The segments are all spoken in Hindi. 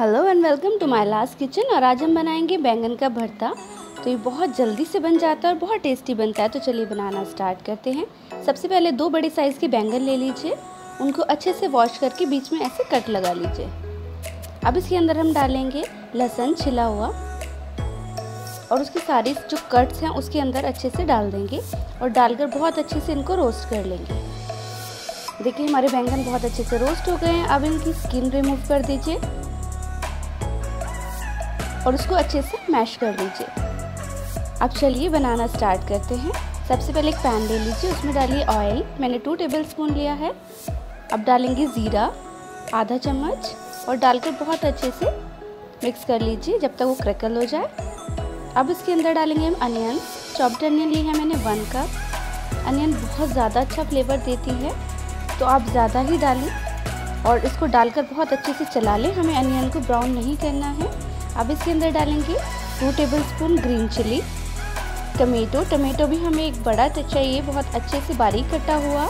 Hello and welcome to my last kitchen और आज हम बनाएँगे बैंगन का भरता। तो ये बहुत जल्दी से बन जाता है और बहुत टेस्टी बनता है। तो चलिए बनाना स्टार्ट करते हैं। सबसे पहले दो बड़े साइज़ के बैंगन ले लीजिए। उनको अच्छे से वॉश करके बीच में ऐसे कट लगा लीजिए। अब इसके अंदर हम डालेंगे लहसुन छिला हुआ। और उसकी सारी जो कट्स हैं उसके अंदर अच्छे से डाल देंगे। और डालकर बहुत अच्छे से इनको रोस्ट कर लेंगे। देखिए हमारे बैंगन बहुत अच्छे से रोस्ट हो गए हैं। अब इनकी स्किन रिमूव कर दीजिए। और उसको अच्छे से मैश कर लीजिए। अब चलिए बनाना स्टार्ट करते हैं। सबसे पहले एक पैन ले लीजिए, उसमें डालिए ऑयल मैंने टू टेबल स्पून लिया है। अब डालेंगे ज़ीरा, आधा चम्मच और डालकर बहुत अच्छे से मिक्स कर लीजिए जब तक वो क्रैकल हो जाए। अब इसके अंदर डालेंगे हम अनियन चॉप्ड अनियन ली है मैंने वन कप अनियन बहुत ज़्यादा अच्छा फ्लेवर देती है। तो आप ज़्यादा ही डालें और इसको डालकर बहुत अच्छे से चला लें। हमें अनियन को ब्राउन नहीं करना है। अब इसके अंदर डालेंगे two tablespoon green chilli tomato tomato भी हमें एक बड़ा चाहिए, बहुत अच्छे से बारीक कटा हुआ।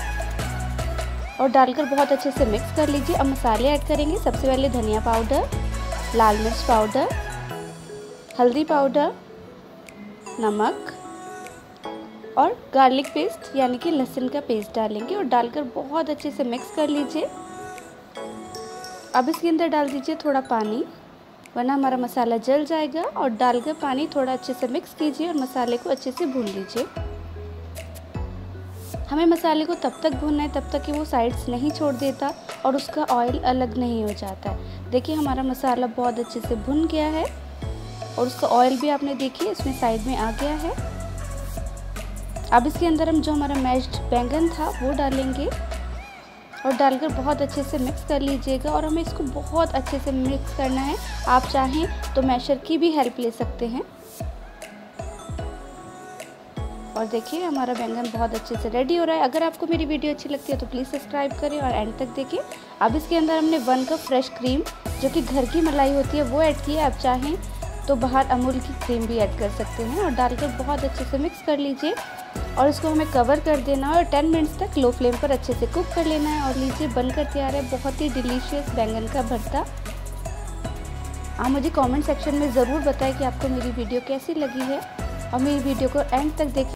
और डालकर बहुत अच्छे से मिक्स कर लीजिए। अब मसाले ऐड करेंगे। सबसे पहले धनिया पाउडर लाल मिर्च पाउडर हल्दी पाउडर नमक और गार्लिक पेस्ट यानी कि लहसुन का पेस्ट डालेंगे। और डालकर बहुत अच्छे से मिक्स कर लीजिए। अब इसके अंदर डाल दीजिए थोड़ा पानी। वरना हमारा मसाला जल जाएगा और डालकर पानी थोड़ा अच्छे से मिक्स कीजिए और मसाले को अच्छे से भून लीजिए। हमें मसाले को तब तक भूनना है तब तक कि वो साइड्स नहीं छोड़ देता और उसका ऑयल अलग नहीं हो जाता है। देखिए हमारा मसाला बहुत अच्छे से भुन गया है और उसका ऑयल भी आपने देखिए, इसमें साइड में आ गया है। अब इसके अंदर हम जो हमारा मैश्ड बैंगन था वो डालेंगे। और डालकर बहुत अच्छे से मिक्स कर लीजिएगा और हमें इसको बहुत अच्छे से मिक्स करना है। आप चाहें तो मैशर की भी हेल्प ले सकते हैं। और देखिए, हमारा बैंगन बहुत अच्छे से रेडी हो रहा है। अगर आपको मेरी वीडियो अच्छी लगती है तो प्लीज़ सब्सक्राइब करें और एंड तक देखिए अब इसके अंदर हमने वन कप फ्रेश क्रीम जो कि घर की मलाई होती है, वो ऐड की है आप चाहें तो बाहर अमूल की क्रीम भी ऐड कर सकते हैं और डालकर बहुत अच्छे से मिक्स कर लीजिए। और इसको हमें कवर कर देना है और 10 मिनट्स तक लो फ्लेम पर अच्छे से कुक कर लेना है। और लीजिए, बनकर तैयार है बहुत ही डिलीशियस बैंगन का भरता। आप मुझे कमेंट सेक्शन में ज़रूर बताएँ कि आपको मेरी वीडियो कैसी लगी है। और मेरी वीडियो को एंड तक देखिए